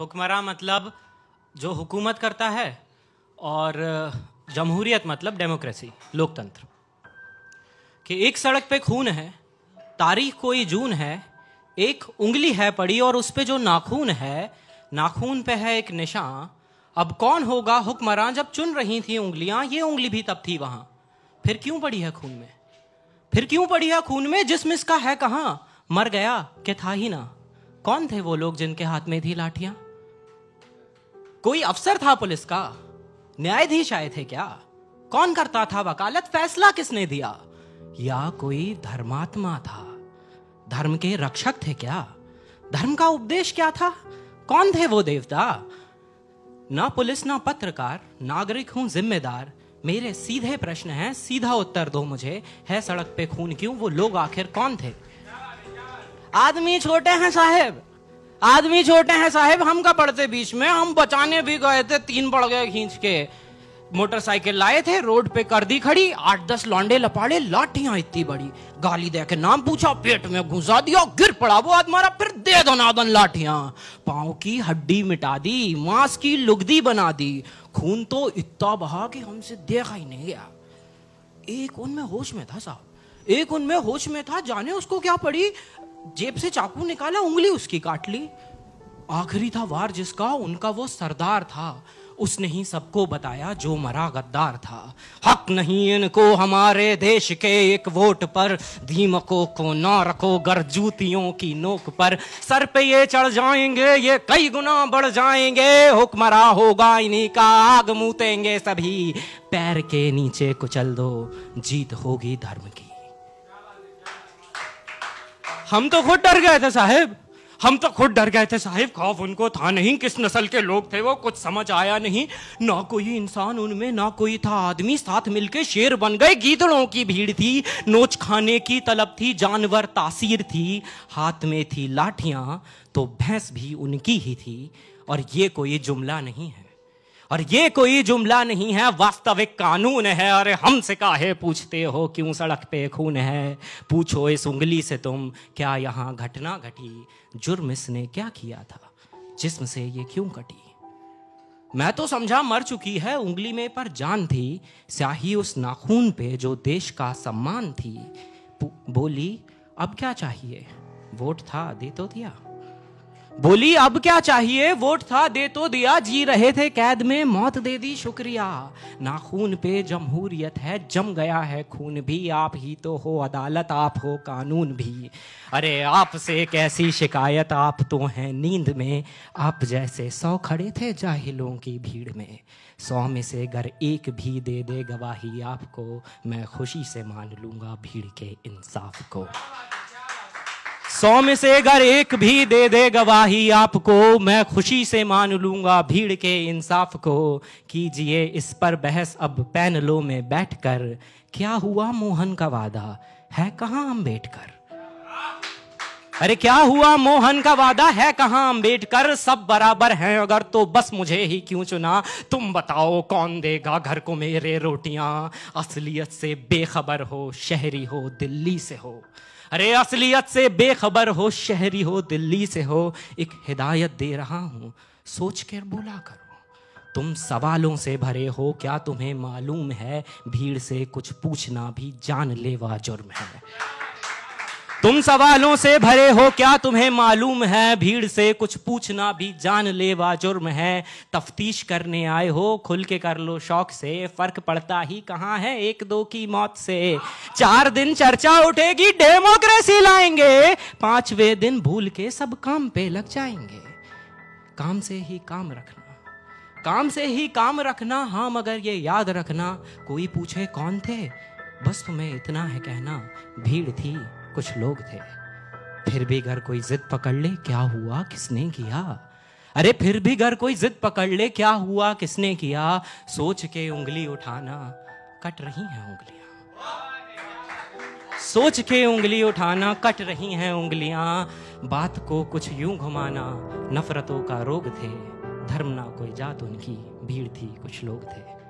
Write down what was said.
हुक्मरान मतलब जो हुकूमत करता है और जमहूरियत मतलब डेमोक्रेसी, लोकतंत्र। कि एक सड़क पे खून है, तारीख कोई जून है, एक उंगली है पड़ी और उस पे जो नाखून है, नाखून पे है एक निशान अब कौन होगा हुक्मरान जब चुन रही थी उंगलियाँ, ये उंगली भी तब थी वहाँ। फिर क्यों पड़ी है खून में? फिर क्यों पड़ी है खून में? जिसम इसका है कहाँ? मर गया, कि था ही ना। कौन थे वो लोग जिनके हाथ में थी लाठियाँ? कोई अफसर था पुलिस का? न्यायाधीश आए थे क्या? कौन करता था वकालत? फैसला किसने दिया? या कोई धर्मात्मा था? धर्म के रक्षक थे क्या? धर्म का उपदेश क्या था? कौन थे वो देवता? ना पुलिस, ना पत्रकार, नागरिक हूँ, जिम्मेदार। मेरे सीधे प्रश्न हैं, सीधा उत्तर दो मुझे। है सड़क पे खून क्यों? वो लोग आखिर कौन थे? आदमी छोटे हैं साहेब। आदमी छोटे हैं साहेब, हम का पड़ते बीच में, हम बचाने भी गए थे, तीन पड़ गए खींच के। मोटरसाइकिल लाए थे, रोड पे कर दी खड़ी, आठ दस लौंडे लपाड़े, लाठियाँ इतनी बड़ी। गाली दे के नाम पूछा, पेट में घुसा दिया, गिर पड़ा वो आदमी, मारा, फिर दे दो नादन लाठियाँ। पाँव की हड्डी मिटा दी, मांस की लुगदी बना दी। खून तो इतना बहा कि हमसे देखा ही नहीं गया। एक उनमें होश में था साहब। एक उनमें होश में था, जाने उसको क्या पड़ी? जेब से चाकू निकाला, उंगली उसकी काट ली। आखिरी था वार जिसका, उनका वो सरदार था। उसने ही सबको बताया जो मरा गद्दार था। हक नहीं इनको हमारे देश के एक वोट पर धीमकों को ना रखो गर जूतियों की नोक पर। सर पे ये चढ़ जाएँगे, ये कई गुना बढ़ जाएँगे। हुक्मरा होगा, इन्हीं का आग मूतेंगे सभी। पैर के नीचे कुचल दो, जीत होगी धर्म की। हम तो खुद डर गए थे साहेब। हम तो खुद डर गए थे साहिब। खौफ उनको था नहीं किस नस्ल के लोग थे वो, कुछ समझ आया नहीं। ना कोई इंसान उनमें, ना कोई था आदमी। साथ मिलके शेर बन गए। गीदड़ों की भीड़ थी, नोच खाने की तलब थी, जानवर तासीर थी, हाथ में थी लाठियाँ तो भैंस भी उनकी ही थी। और ये कोई जुमला नहीं है। और ये कोई जुमला नहीं है, वास्तविक कानून है। अरे हमसे काहे पूछते हो, क्यों सड़क पे खून है? पूछो इस उंगली से तुम, क्या यहाँ घटना घटी? जुर्म इसने क्या किया था? जिसम से ये क्यों कटी? मैं तो समझा मर चुकी है उंगली में, पर जान थी, स्याही उस नाखून पे जो देश का सम्मान थी। बोली, अब क्या चाहिए? वोट था, दे तो दिया। बोली, अब क्या चाहिए? वोट था, दे तो दिया, जी रहे थे, कैद में मौत दे दी, शुक्रिया। ना खून पे जमहूरियत है, जम गया है खून भी, आप ही तो हो अदालत, आप हो कानून भी। अरे आपसे कैसी शिकायत, आप तो हैं नींद में। आप जैसे सौ खड़े थे जाहिलों की भीड़ में। सौ में से अगर एक भी दे दे गवाही आपको, मैं खुशी से मान लूँगा भीड़ के इंसाफ को। सौ में से अगर एक भी दे दे गवाही आपको, मैं खुशी से मान लूँगा भीड़ के इंसाफ को। कीजिए इस पर बहस, अब पैनलों में बैठकर। क्या हुआ मोहन का वादा? है कहाँ अंबेडकर अरे क्या हुआ मोहन का वादा? है कहाँ अंबेडकर सब बराबर हैं, अगर तो बस मुझे ही क्यों चुना? तुम बताओ कौन देगा घर को मेरे रोटियाँ? असलियत से बेखबर हो, शहरी हो, दिल्ली से हो। अरे असलियत से बेखबर हो, शहरी हो, दिल्ली से हो, एक हिदायत दे रहा हूँ। सोच कर बोला करो, तुम सवालों से भरे हो, क्या तुम्हें मालूम है, भीड़ से कुछ पूछना भी जानलेवा जुर्म है। तुम सवालों से भरे हो, क्या तुम्हें मालूम है? भीड़ से कुछ पूछना भी जान लेवा, जुर्म है। तफ्तीश करने आए हो, खुल के कर लो शौक से। फ़र्क पड़ता ही कहाँ है एक दो की मौत से। चार दिन चर्चा उठेगी, डेमोक्रेसी लाएँगे। पांचवे दिन भूल के सब काम पे लग जाएँगे। काम से ही काम रखना। काम से ही काम रखना हाँ मगर ये याद रखना। कोई पूछे कौन थे? बस तुम्हें इतना है कहना, भीड़ थी। कुछ लोग थे। फिर भी घर कोई जिद पकड़ ले, क्या हुआ? किसने किया? अरे फिर भी घर कोई जिद पकड़ ले, क्या हुआ? किसने किया? सोच के उंगली उठाना। कट रही हैं उंगलियाँ। सोच के उंगली उठाना, कट रही हैं उंगलियाँ। बात को कुछ यूँ घुमाना, नफरतों का रोग थे। धर्म ना कोई जात, उनकी भीड़ थी, कुछ लोग थे।